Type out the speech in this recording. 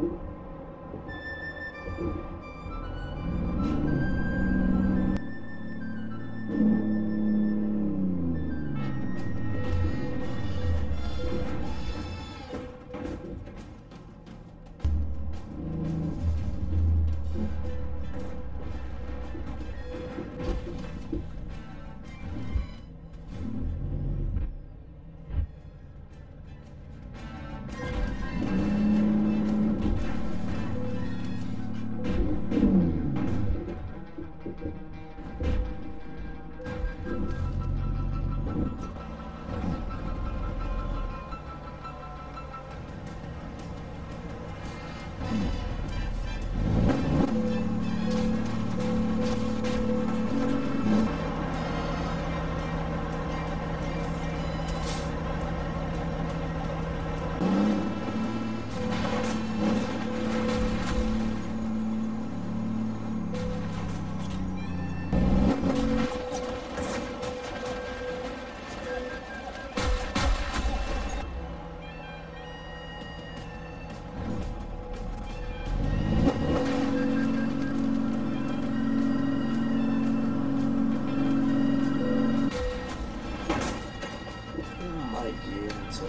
Thank you. My game, so.